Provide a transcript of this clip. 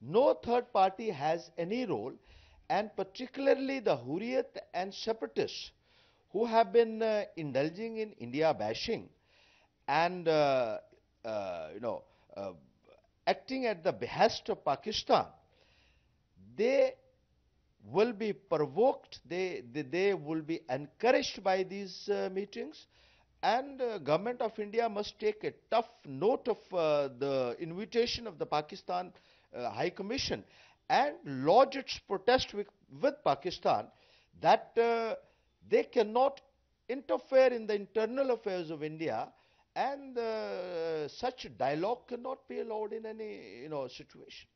no third party has any role, and particularly the Hurriyat and separatists who have been uh, indulging in India bashing and uh, uh, you know uh, acting at the behest of Pakistan, they will be provoked, they, they, they will be encouraged by these uh, meetings and uh, government of India must take a tough note of uh, the invitation of the Pakistan uh, High Commission and lodge its protest with, with Pakistan that uh, they cannot interfere in the internal affairs of India and uh, such dialogue cannot be allowed in any you know situation.